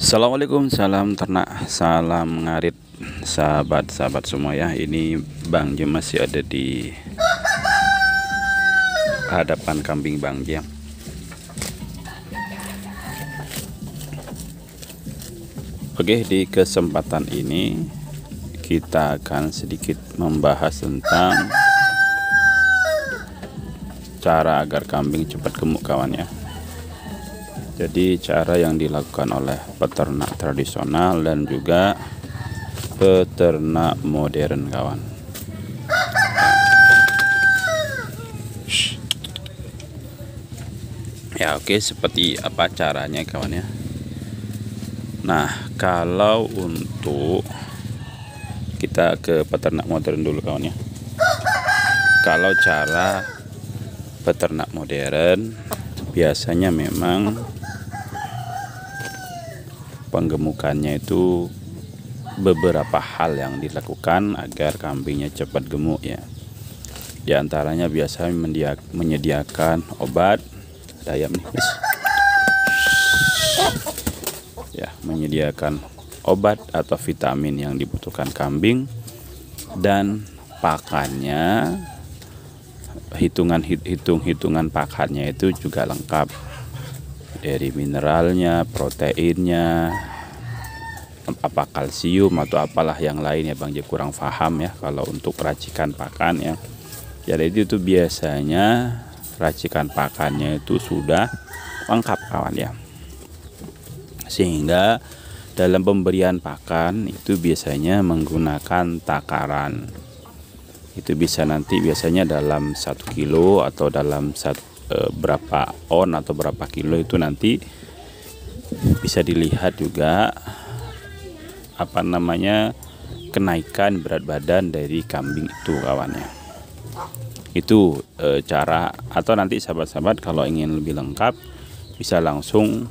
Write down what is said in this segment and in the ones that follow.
Assalamualaikum, salam ternak, salam ngarit sahabat-sahabat semua ya. Ini Bang Jim masih ada di hadapan kambing Bang Jim. Oke, di kesempatan ini kita akan sedikit membahas tentang cara agar kambing cepat gemuk kawan ya jadi cara yang dilakukan oleh peternak tradisional dan juga peternak modern kawan. Ya oke seperti apa caranya kawan ya. Nah kalau untuk kita ke peternak modern dulu kawan ya. Kalau cara peternak modern biasanya memang penggemukannya itu beberapa hal yang dilakukan agar kambingnya cepat gemuk ya. Di antaranya biasa menyediakan obat. Ada ayam nih ya menyediakan obat atau vitamin yang dibutuhkan kambing. Dan pakannya hitungan hitung hitungan pakannya itu juga lengkap dari mineralnya, proteinnya, apa kalsium atau apalah yang lain ya Bang J kurang paham ya kalau untuk racikan pakan ya. Jadi itu biasanya racikan pakannya itu sudah lengkap kawan ya. Sehingga dalam pemberian pakan itu biasanya menggunakan takaran. Itu bisa nanti biasanya dalam satu kilo atau dalam satu e, berapa on atau berapa kilo itu nanti bisa dilihat juga apa namanya kenaikan berat badan dari kambing itu kawannya itu e, cara atau nanti sahabat-sahabat kalau ingin lebih lengkap bisa langsung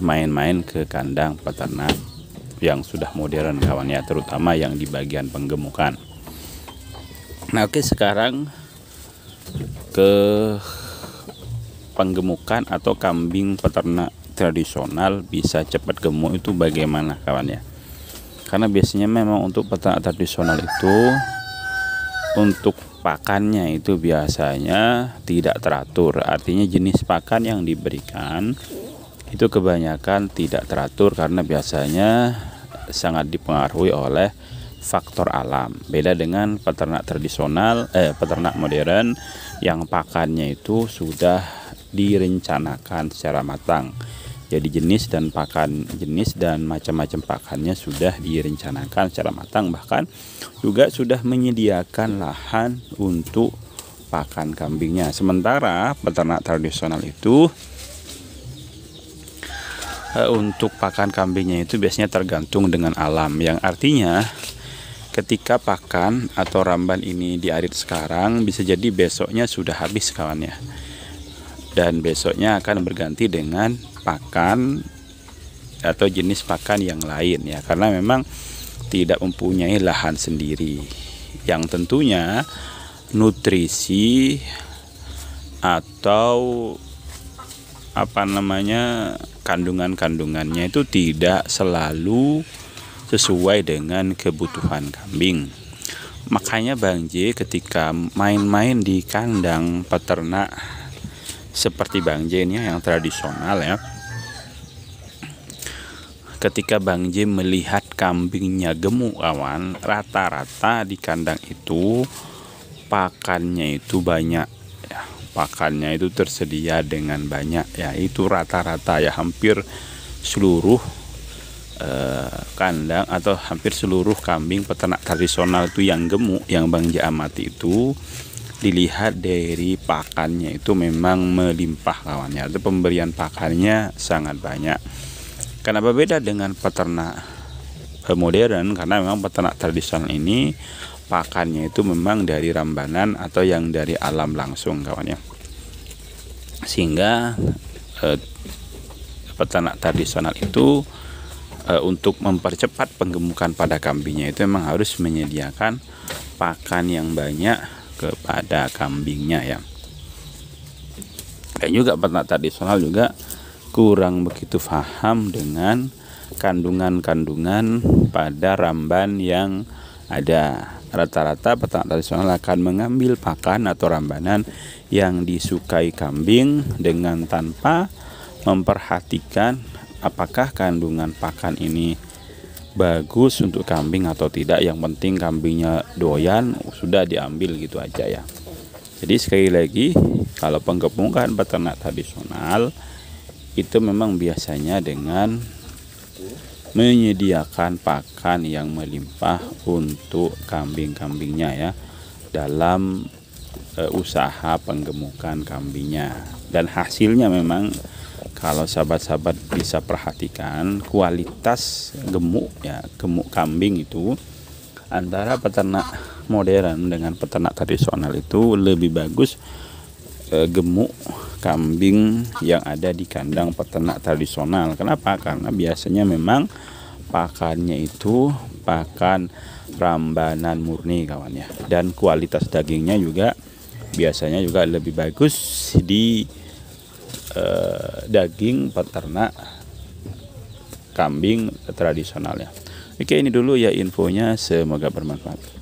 main-main ke kandang peternak yang sudah modern kawannya terutama yang di bagian penggemukan. Nah oke sekarang ke penggemukan atau kambing peternak tradisional bisa cepat gemuk itu bagaimana kawan ya? Karena biasanya memang untuk peternak tradisional itu untuk pakannya itu biasanya tidak teratur. Artinya jenis pakan yang diberikan itu kebanyakan tidak teratur karena biasanya sangat dipengaruhi oleh faktor alam. Beda dengan peternak tradisional, eh peternak modern yang pakannya itu sudah direncanakan secara matang. Jadi jenis dan pakan jenis dan macam-macam pakannya sudah direncanakan secara matang bahkan juga sudah menyediakan lahan untuk pakan kambingnya. Sementara peternak tradisional itu eh, untuk pakan kambingnya itu biasanya tergantung dengan alam yang artinya ketika pakan atau ramban ini diarit sekarang bisa jadi besoknya sudah habis kawannya dan besoknya akan berganti dengan pakan atau jenis pakan yang lain ya. Karena memang tidak mempunyai lahan sendiri. Yang tentunya nutrisi atau apa namanya kandungan-kandungannya itu tidak selalu sesuai dengan kebutuhan kambing. Makanya Bang J ketika main-main di kandang peternak seperti Bang J ini yang tradisional ya ketika Bang J melihat kambingnya gemuk kawan rata-rata di kandang itu pakannya itu banyak ya. Pakannya itu tersedia dengan banyak ya. Itu rata-rata ya hampir seluruh eh, kandang atau hampir seluruh kambing peternak tradisional itu yang gemuk yang Bang J amati itu dilihat dari pakannya itu memang melimpah kawannya itu pemberian pakannya sangat banyak. Kenapa beda dengan peternak eh, modern? Karena memang peternak tradisional ini pakannya itu memang dari rambanan atau yang dari alam langsung kawannya sehingga eh, peternak tradisional itu eh, untuk mempercepat penggemukan pada kambingnya itu memang harus menyediakan pakan yang banyak kepada kambingnya ya dan juga peternak tradisional juga kurang begitu paham dengan kandungan-kandungan pada ramban yang ada. Rata-rata peternak tradisional akan mengambil pakan atau rambanan yang disukai kambing dengan tanpa memperhatikan apakah kandungan pakan ini bagus untuk kambing atau tidak. Yang penting kambingnya doyan sudah diambil gitu aja ya. Jadi sekali lagi kalau penggemukan peternak tradisional itu memang biasanya dengan menyediakan pakan yang melimpah untuk kambing-kambingnya ya dalam e, usaha penggemukan kambingnya dan hasilnya memang kalau sahabat-sahabat bisa perhatikan kualitas gemuk ya gemuk kambing itu antara peternak modern dengan peternak tradisional itu lebih bagus e, gemuk kambing yang ada di kandang peternak tradisional. Kenapa? Karena biasanya memang pakannya itu pakan rambanan murni kawan ya. Dan kualitas dagingnya juga biasanya juga lebih bagus di eh, daging peternak kambing tradisional ya. Oke ini dulu ya infonya semoga bermanfaat.